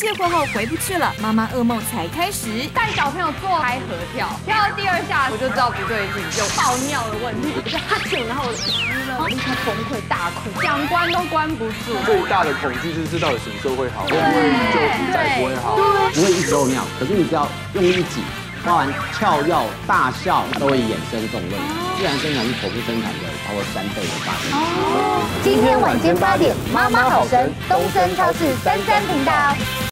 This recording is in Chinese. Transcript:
卸货后回不去了，妈妈噩梦才开始。带小朋友做开合跳，跳到第二下我就知道不对劲，有爆尿的问题，哈欠，然后我湿了，立刻崩溃大哭，想关都关不住。最大的恐惧就是到底什么时候会好，会不会就再不会好？不会一直漏尿，可是你只要用力挤，包含跳药、大笑，都会衍生这种问题。自然生产是剖腹生产的超过三倍的大哦。今天晚间八点，妈妈好神东森超市三三频道。